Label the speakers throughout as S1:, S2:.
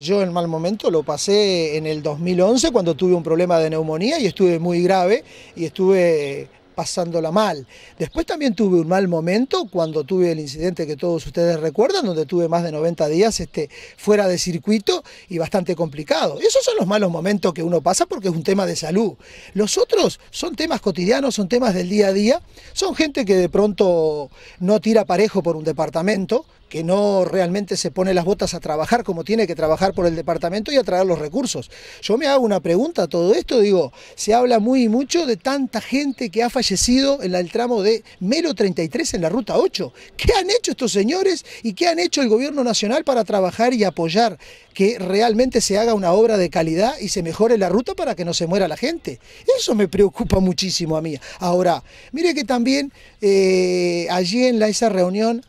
S1: Yo el mal momento lo pasé en el 2011 cuando tuve un problema de neumonía y estuve muy grave y estuve pasándola mal. Después también tuve un mal momento cuando tuve el incidente que todos ustedes recuerdan, donde tuve más de 90 días este, fuera de circuito y bastante complicado. Esos son los malos momentos que uno pasa porque es un tema de salud. Los otros son temas cotidianos, son temas del día a día, son gente que de pronto no tira parejo por un departamento, que no realmente se pone las botas a trabajar como tiene que trabajar por el departamento y a traer los recursos. Yo me hago una pregunta todo esto, digo, se habla muy mucho de tanta gente que ha fallecido en el tramo de Melo 33 en la ruta 8. ¿Qué han hecho estos señores y qué han hecho el gobierno nacional para trabajar y apoyar que realmente se haga una obra de calidad y se mejore la ruta para que no se muera la gente? Eso me preocupa muchísimo a mí. Ahora, mire que también eh, allí en la, esa reunión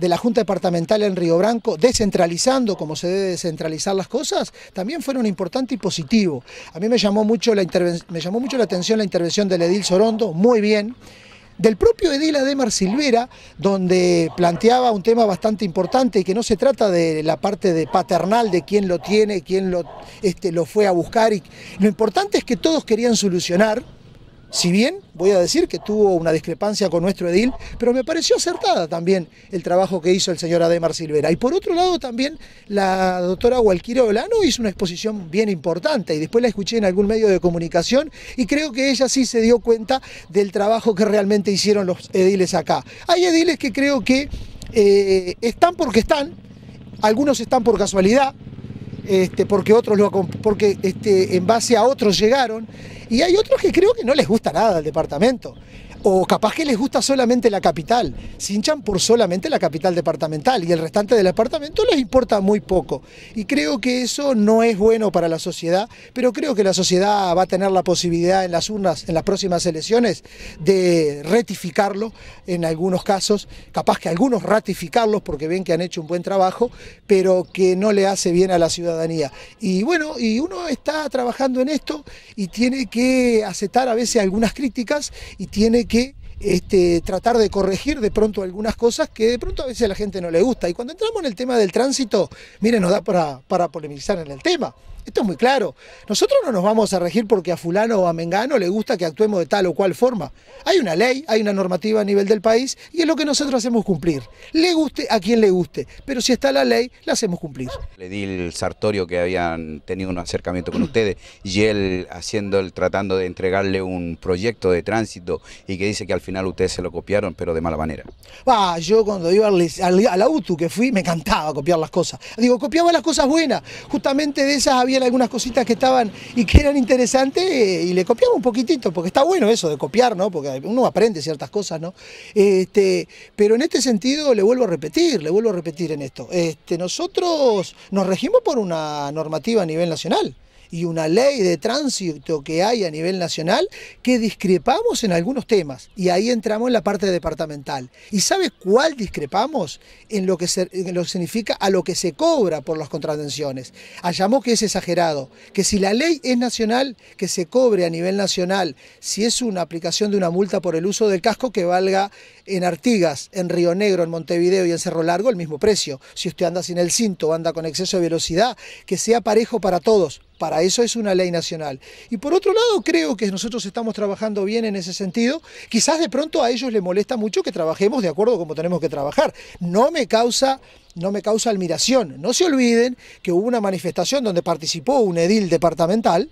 S1: de la Junta Departamental en Río Branco, descentralizando como se debe descentralizar las cosas, también fueron importante y positivo. A mí me llamó mucho la, me llamó mucho la atención la intervención del Edil Sorondo, muy bien del propio Edil Ademar Silvera, donde planteaba un tema bastante importante y que no se trata de la parte de paternal de quién lo tiene, quién lo, este, lo fue a buscar. Y, lo importante es que todos querían solucionar, si bien voy a decir que tuvo una discrepancia con nuestro edil, pero me pareció acertada también el trabajo que hizo el señor Ademar Silvera. Y por otro lado también la doctora Gualquiro Olano hizo una exposición bien importante y después la escuché en algún medio de comunicación y creo que ella sí se dio cuenta del trabajo que realmente hicieron los ediles acá. Hay ediles que creo que eh, están porque están, algunos están por casualidad, este, porque otros lo, porque este, en base a otros llegaron. Y hay otros que creo que no les gusta nada el departamento o capaz que les gusta solamente la capital, se hinchan por solamente la capital departamental y el restante del departamento les importa muy poco. Y creo que eso no es bueno para la sociedad, pero creo que la sociedad va a tener la posibilidad en las urnas, en las próximas elecciones, de rectificarlo en algunos casos, capaz que algunos ratificarlos porque ven que han hecho un buen trabajo, pero que no le hace bien a la ciudadanía. Y bueno, y uno está trabajando en esto y tiene que aceptar a veces algunas críticas y tiene que este, tratar de corregir de pronto algunas cosas que de pronto a veces a la gente no le gusta. Y cuando entramos en el tema del tránsito, miren, nos da para, para polemizar en el tema. Esto es muy claro. Nosotros no nos vamos a regir porque a fulano o a mengano le gusta que actuemos de tal o cual forma. Hay una ley, hay una normativa a nivel del país y es lo que nosotros hacemos cumplir. Le guste a quien le guste, pero si está la ley, la hacemos cumplir.
S2: Le di el Sartorio que habían tenido un acercamiento con ustedes y él haciendo el, tratando de entregarle un proyecto de tránsito y que dice que al final ustedes se lo copiaron, pero de mala manera.
S1: Ah, yo cuando iba a la UTU que fui, me encantaba copiar las cosas. Digo, copiaba las cosas buenas. Justamente de esas había algunas cositas que estaban y que eran interesantes eh, y le copiamos un poquitito, porque está bueno eso de copiar, ¿no? Porque uno aprende ciertas cosas, ¿no? Este, pero en este sentido le vuelvo a repetir, le vuelvo a repetir en esto. Este, nosotros nos regimos por una normativa a nivel nacional y una ley de tránsito que hay a nivel nacional que discrepamos en algunos temas. Y ahí entramos en la parte departamental. ¿Y sabes cuál discrepamos? En lo que, lo significa a lo que se cobra por las contravenciones. Hallamos que es exagerado, que si la ley es nacional, que se cobre a nivel nacional, si es una aplicación de una multa por el uso del casco que valga en Artigas, en Río Negro, en Montevideo y en Cerro Largo el mismo precio. Si usted anda sin el cinto o anda con exceso de velocidad, que sea parejo para todos. Para eso es una ley nacional. Y por otro lado, creo que nosotros estamos trabajando bien en ese sentido. Quizás de pronto a ellos les molesta mucho que trabajemos de acuerdo como tenemos que trabajar. No me causa no me causa admiración. No se olviden que hubo una manifestación donde participó un edil departamental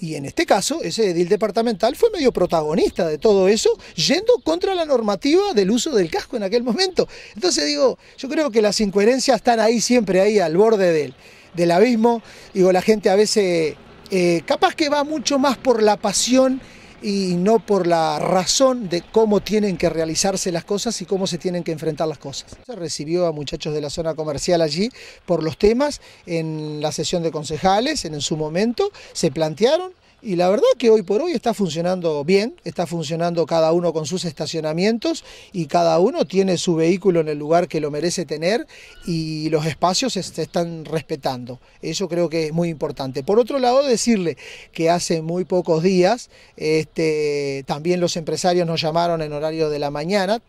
S1: y en este caso, ese edil departamental fue medio protagonista de todo eso, yendo contra la normativa del uso del casco en aquel momento. Entonces digo, yo creo que las incoherencias están ahí siempre, ahí al borde del, del abismo. Digo, la gente a veces eh, capaz que va mucho más por la pasión y no por la razón de cómo tienen que realizarse las cosas y cómo se tienen que enfrentar las cosas. Se recibió a muchachos de la zona comercial allí por los temas en la sesión de concejales, en, su momento, se plantearon y la verdad que hoy por hoy está funcionando bien, está funcionando cada uno con sus estacionamientos y cada uno tiene su vehículo en el lugar que lo merece tener y los espacios se están respetando. Eso creo que es muy importante. Por otro lado, decirle que hace muy pocos días este, también los empresarios nos llamaron en horario de la mañana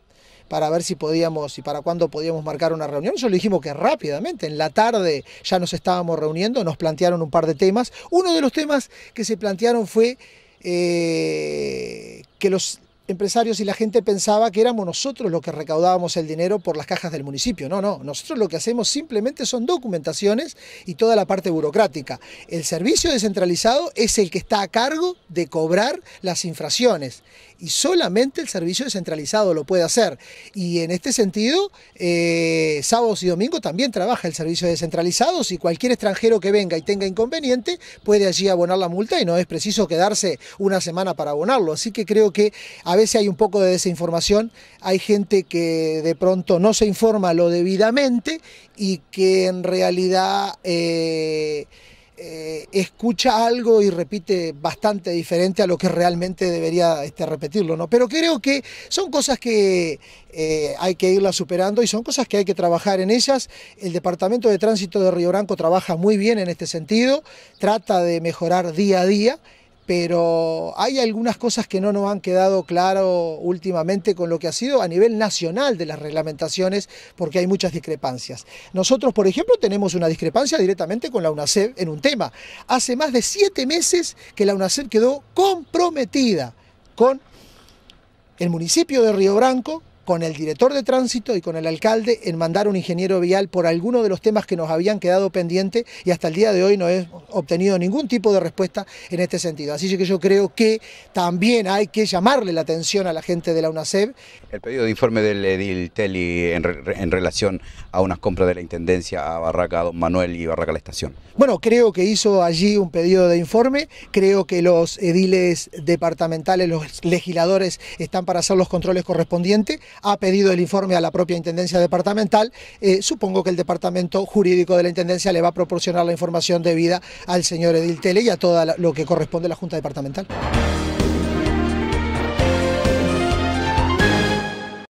S1: para ver si podíamos y para cuándo podíamos marcar una reunión. Nosotros le dijimos que rápidamente, en la tarde ya nos estábamos reuniendo, nos plantearon un par de temas. Uno de los temas que se plantearon fue eh, que los empresarios y la gente pensaba que éramos nosotros los que recaudábamos el dinero por las cajas del municipio. No, no, nosotros lo que hacemos simplemente son documentaciones y toda la parte burocrática. El servicio descentralizado es el que está a cargo de cobrar las infracciones y solamente el servicio descentralizado lo puede hacer. Y en este sentido, eh, sábados y domingos también trabaja el servicio descentralizado. Si cualquier extranjero que venga y tenga inconveniente, puede allí abonar la multa y no es preciso quedarse una semana para abonarlo. Así que creo que a veces hay un poco de desinformación. Hay gente que de pronto no se informa lo debidamente y que en realidad... Eh, eh, escucha algo y repite bastante diferente a lo que realmente debería este, repetirlo, ¿no? Pero creo que son cosas que eh, hay que irlas superando y son cosas que hay que trabajar en ellas. El Departamento de Tránsito de Río Branco trabaja muy bien en este sentido, trata de mejorar día a día pero hay algunas cosas que no nos han quedado claro últimamente con lo que ha sido a nivel nacional de las reglamentaciones, porque hay muchas discrepancias. Nosotros, por ejemplo, tenemos una discrepancia directamente con la UNACEP en un tema. Hace más de siete meses que la UNACEP quedó comprometida con el municipio de Río Branco con el director de tránsito y con el alcalde en mandar un ingeniero vial por alguno de los temas que nos habían quedado pendientes y hasta el día de hoy no he obtenido ningún tipo de respuesta en este sentido. Así que yo creo que también hay que llamarle la atención a la gente de la UNACEB.
S2: El pedido de informe del edil Teli en, en relación a unas compras de la Intendencia a Barraca Don Manuel y Barraca La Estación.
S1: Bueno, creo que hizo allí un pedido de informe, creo que los ediles departamentales, los legisladores están para hacer los controles correspondientes ha pedido el informe a la propia Intendencia Departamental. Eh, supongo que el Departamento Jurídico de la Intendencia le va a proporcionar la información debida al señor Edil Tele y a todo lo que corresponde a la Junta Departamental.